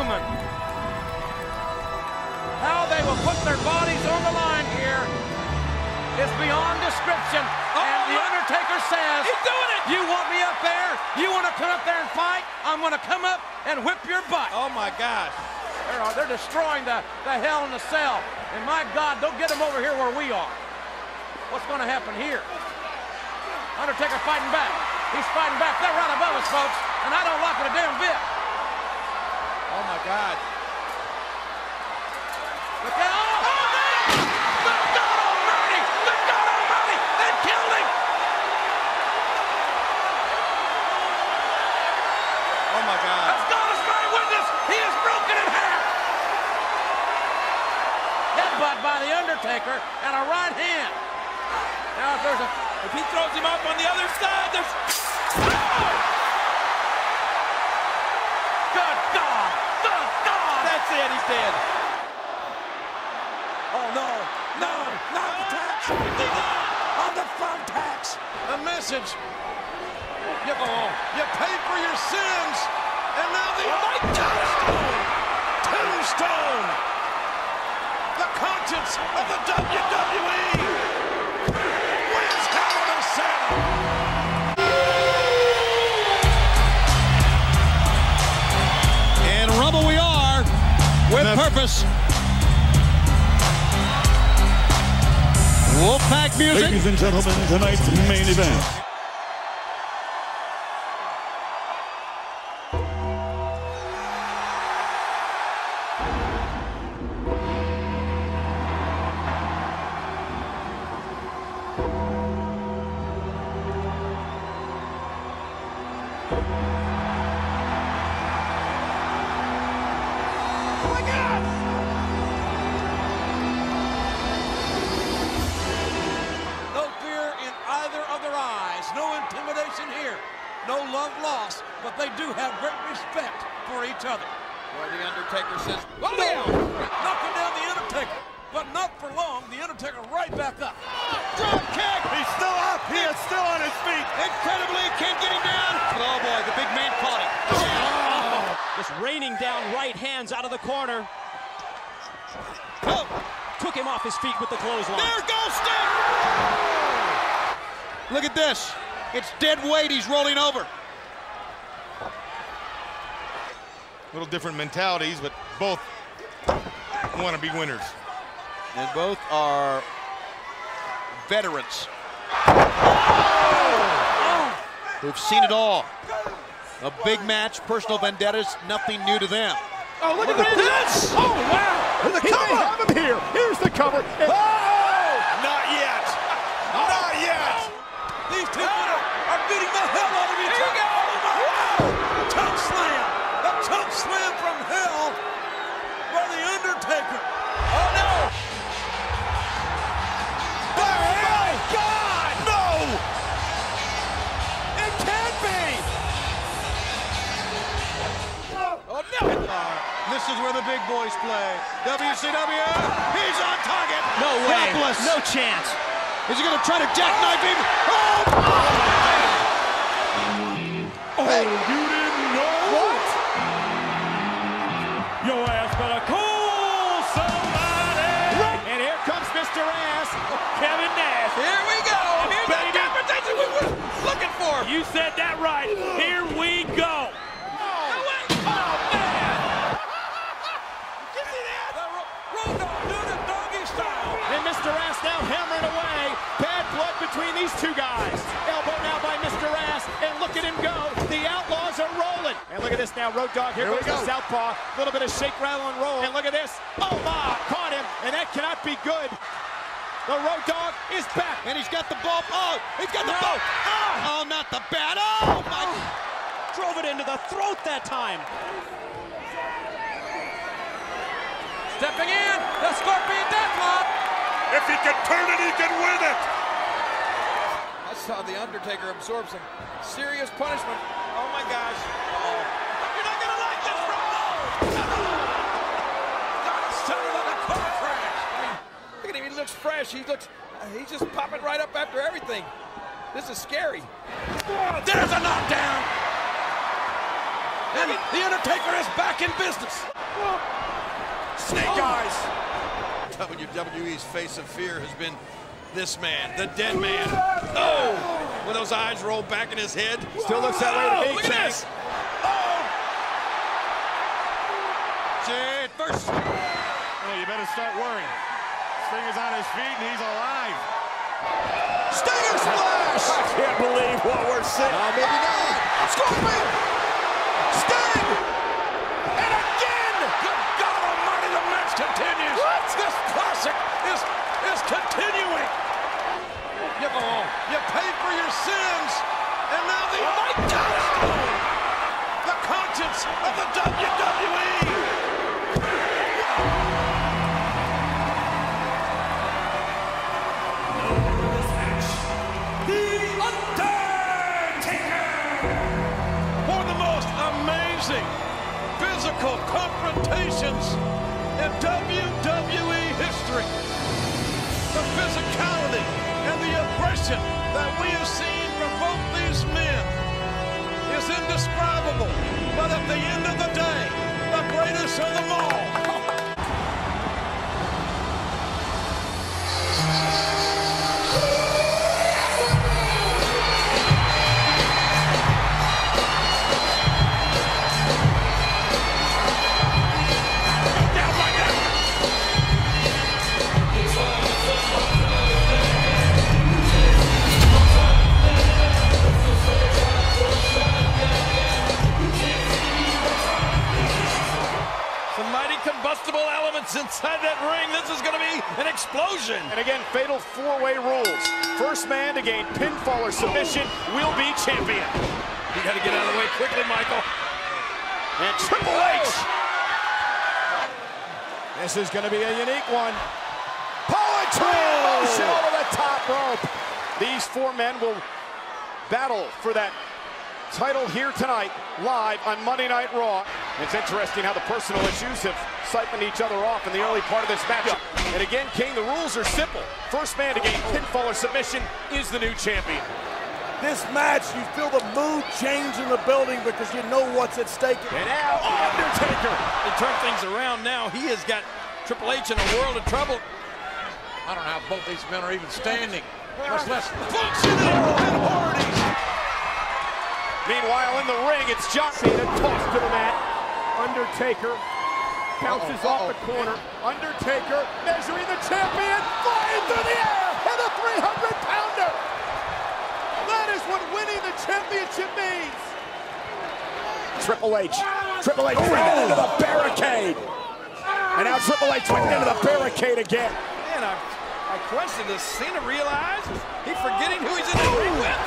inhuman. How they will put their bodies on the line here is beyond description. Oh, and The. Undertaker says, He's doing it! You want me up there? You want to come up there and fight? I'm going to come up and whip your butt. Oh my gosh. They're, uh, they're destroying the, the hell in the cell. And my God, don't get them over here where we are. What's going to happen here? Undertaker fighting back. He's fighting back. They're right above us, folks. And I don't like it a damn bit. Oh my God. Look out. Oh, no! Good God Almighty! Good God Almighty! They killed him! Oh my God. As God is my witness, he is broken in half. Headbutt by the Undertaker and a right hand. Now if there's a If he throws him up on the other side, there's. good God, good God. That's it. He's dead. Oh no, no, not the tacks. On the phone tax. The message. You, go. you paid for your sins, and now the oh my tombstone. Tombstone. The conscience of the WWE. Wins Hell in a Cell. And Rumble we are with purpose. Wolfpack music. Ladies and gentlemen, tonight's main event. But they do have great respect for each other. Boy, the Undertaker says. Oh, no! Knocking down the Undertaker. But not for long. The Undertaker right back up. Drop kick. He's still up. He is still on his feet. Incredibly, can't get him down. Oh boy, the big man caught it. Oh. Just raining down right hands out of the corner. Oh, took him off his feet with the clothesline. There goes Sting. Look at this. It's dead weight. He's rolling over. Little different mentalities, but both want to be winners. And both are veterans. Who've seen it all. A big match, personal vendettas, nothing new to them. Oh, look, at this! Oh, wow! And the cover! have him here. Here's the cover. Oh! Not yet. Not yet. These two are, are beating the hell out where the big boys play. WCW, he's on target. No way. Helpless. No chance. Is he going to try to jackknife him? Oh! Oh, you didn't know? What? Your ass better call somebody. And here comes Mr. Ass, Kevin Nash. Here we go. Here's the confrontation we were looking for. You said that right. Here this now. Road Dog. Here, Here we goes the go. southpaw. A little bit of shake, rattle, and roll. And look at this. Oh, my. Caught him. And that cannot be good. The Road Dog is back. And he's got the bump. Oh, he's got the bump. Oh, ah. oh, not the bat. Oh, my. Oh. Drove it into the throat that time. Stepping in. The Scorpion Deathlock. If he can turn it, he can win it. I saw the Undertaker absorb some serious punishment. Oh my gosh. Uh-oh. You're not gonna like this, bro. Sounded like a car crash. Look at him. He looks fresh. He looks. he's just popping right up after everything. This is scary. There's a knockdown. And the Undertaker is back back in business. Snake oh. eyes. WWE's face of fear has been this man, the dead man. Oh, when those eyes roll back in his head. Still looks that way to Oh, me, look at Chang. this. Oh. Jed first. Well, you better start worrying. Stinger's on his feet and he's alive. Stinger splash. I can't believe what we're seeing. Oh, maybe not. Scorpion. Sting. And again. Good God Almighty, the match continues. The physicality and the aggression that we have seen from both these men is indescribable. But at the end of the day, the greatest of them all. Explosion. And again, fatal four-way rules. First man to gain pinfall or submission will be champion. You got to get out of the way quickly, Michael. And Triple oh! H. This is going to be a unique one. Poetry motion over the top rope. These four men will battle for that title here tonight, live on Monday Night Raw. It's interesting how the personal issues have siphoned each other off in the early part of this matchup. And again, King, the rules are simple. First man to gain pinfall or submission is the new champion. This match, you feel the mood change in the building because you know what's at stake. And now, Undertaker. To turn things around now, he has got Triple H in a world of trouble. I don't know how both these men are even standing. Much less functioning and Hardy's. Meanwhile, in the ring, it's John Cena tossed to the mat. Undertaker bounces off the corner. Undertaker measuring the champion, flying through the air, and a 300-pounder. That is what winning the championship means. Triple H. Triple H went into the barricade. And now Triple H went into the barricade again. Man, I, I question, does Cena realize he's forgetting who he's in the ring with?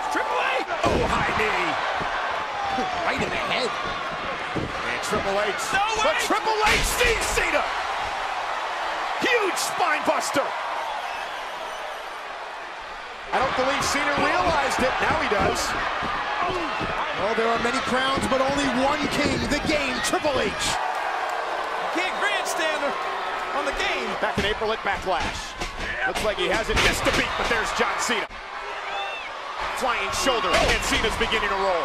It's Triple H. Oh, high knee. Right in the head. Triple H. No But! Triple H sees Cena. Huge spine buster. I don't believe Cena realized it. Now he does. Well, there are many crowns, but only one king, the game, Triple H. Can't grandstand on the game. Back in April at Backlash. Looks like he hasn't missed a beat, but there's John Cena. Flying shoulder, and Cena's beginning to roll.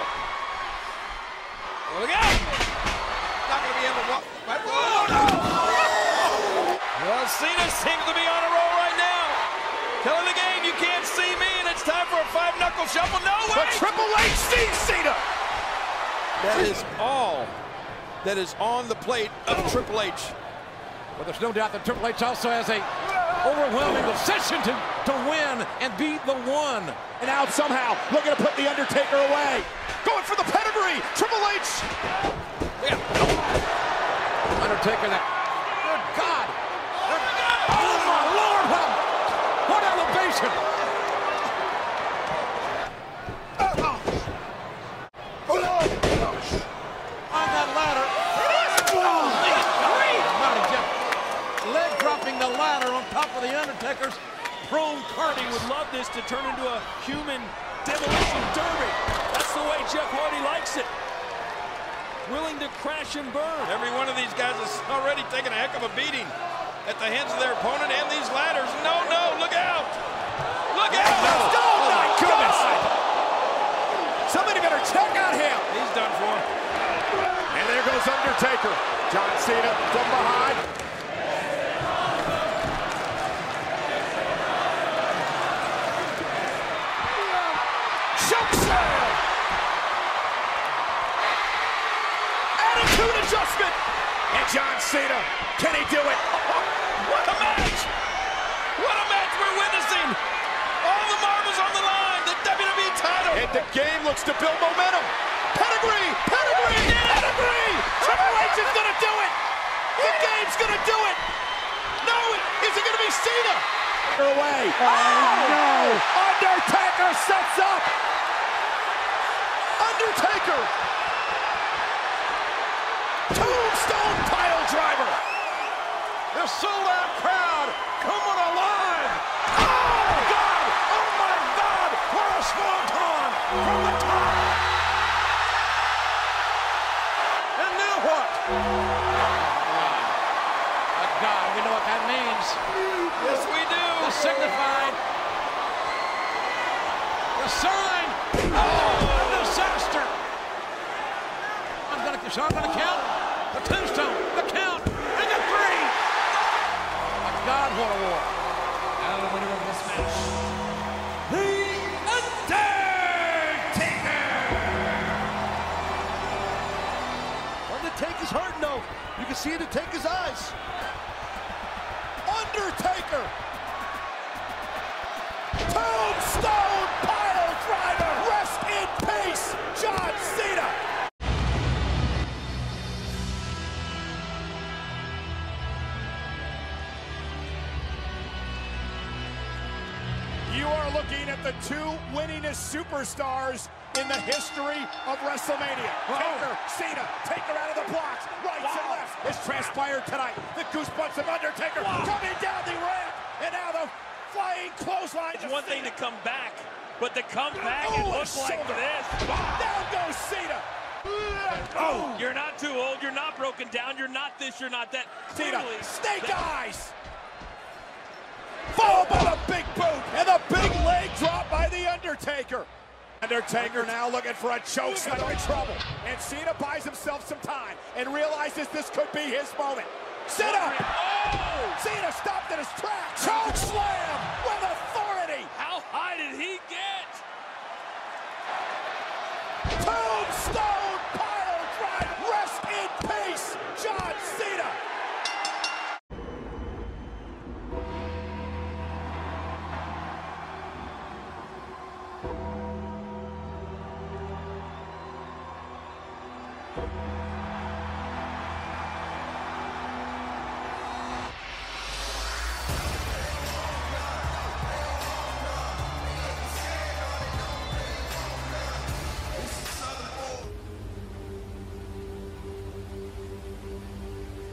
Look out! Not going to be able to walk. Right- Whoa, no! Well, Cena seems to be on a roll right now. Telling the game, you can't see me, and it's time for a five-knuckle shuffle. No way! But Triple H sees Cena. That is all that is on the plate of Triple H. But there's no doubt that Triple H also has a overwhelming obsession to, to win and be the one. And now somehow looking to put The Undertaker away. Going for the pedigree. Triple H. Undertaker that. Good God. Oh, my Lord. What, what elevation. On that ladder. Oh, Mighty Jeff. Leg dropping the ladder on top of the Undertaker's prone Hardy carting. would love this to turn into a human demolition derby. That's the way Jeff Hardy likes it. Willing to crash and burn. Every one of these guys is already taking a heck of a beating at the hands of their opponent and these ladders. No, no, look out! Look out! Oh, my oh, goodness. Somebody better check on him. He's done for. And there goes Undertaker. John Cena from behind. Choke slam! Attitude adjustment! And John Cena, can he do it? Oh, oh, what a match! What a match we're witnessing! All the marbles on the line, the WWE title! And the game looks to build momentum. Pedigree! Pedigree! Pedigree! Triple H is gonna do it! The game's gonna do it! No, is it gonna be Cena? Away. Oh! oh, no! Undertaker sets up! Undertaker! The sold-out crowd coming alive. Oh, God! Oh, my God! What a swanton from the top. And now what? Oh, God, we know what that means. Yes, we do! The signified. The sign. Oh, a disaster. I'm I'm gonna count. The tombstone, the count, and the three. My God, what a war. Now the winner of this match, The Undertaker! Undertaker's hurting though. You can see it in Taker's eyes. Undertaker! Two winningest superstars in the history of WrestleMania. Taker, Cena, Taker out of the blocks, rights and left. It's transpired tonight. The goosebumps of Undertaker coming down the ramp, and now the flying clothesline. It's one thing to come back, but to come back and Ooh, a look like this. Down goes Cena. Oh, you're not too old, you're not broken down, you're not this, you're not that. Cena, Clearly, snake eyes. Followed by the big boot and the big leg drop by the Undertaker. Undertaker now looking for a choke slam in trouble. And Cena buys himself some time and realizes this could be his moment. Up! Oh! Cena stopped in his tracks. Choke slam with authority. How high did he get?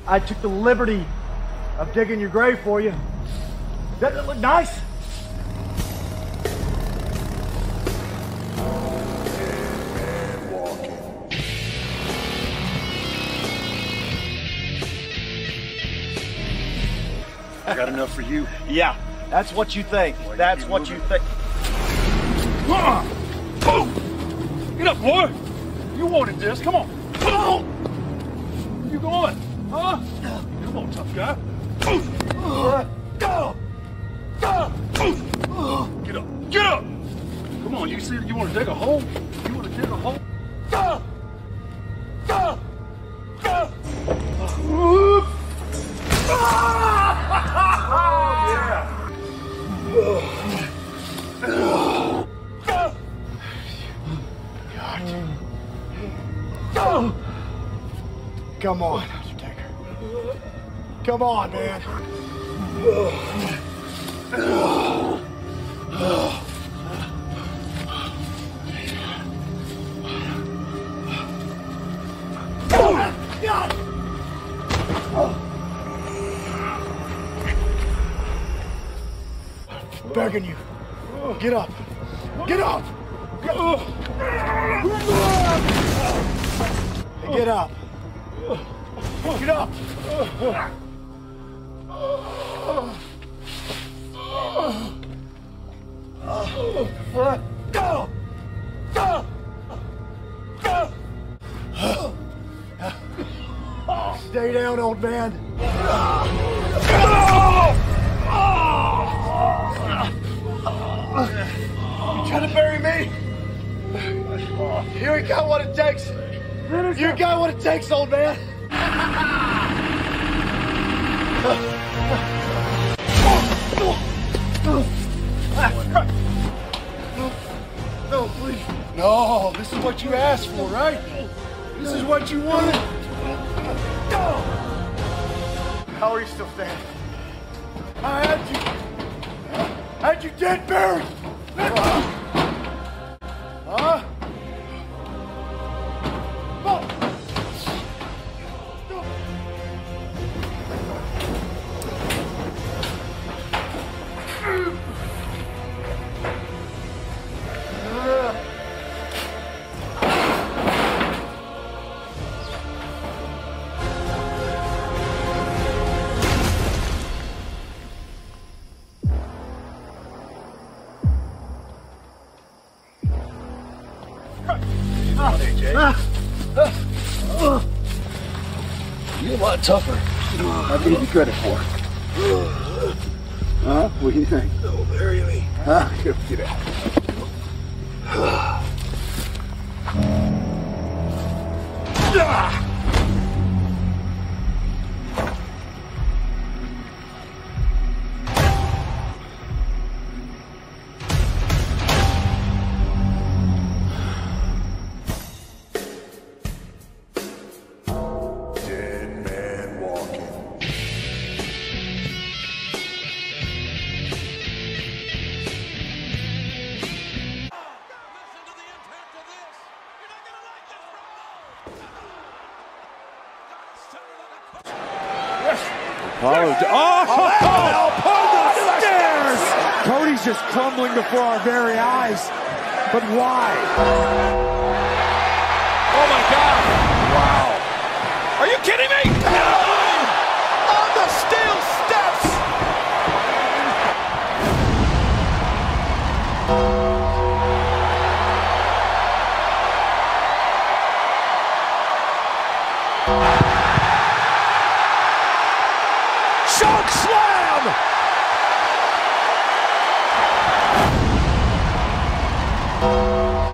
I took the liberty of digging your grave for you. Doesn't it look nice? I got enough for you. Yeah, that's what you think. That's what you think. Uh-uh. Boom! Get up, boy! You wanted this. Come on. Come on! Where you going? Come on, tough guy. Go! Go! Get up. Get up! Come on, you see you want to dig a hole? You want to dig a hole? On, man. Begging you. Get up. Get up. Get up. Get up. Go. Stay down, old man. You trying to bury me? You got what it takes. You got what it takes, old man. No, please. No, this is what you asked for, right? This is what you wanted. How are you still standing? I had you. Had you dead buried. Huh? Huh? Tougher. I gave you credit for. it. Huh? What do you think? Don't bury me. Huh? Get out. Followed. Oh! Upon the stairs! Cody's just crumbling before our very eyes. But why? Oh my God! Wow! Are you kidding me? On the steel steps!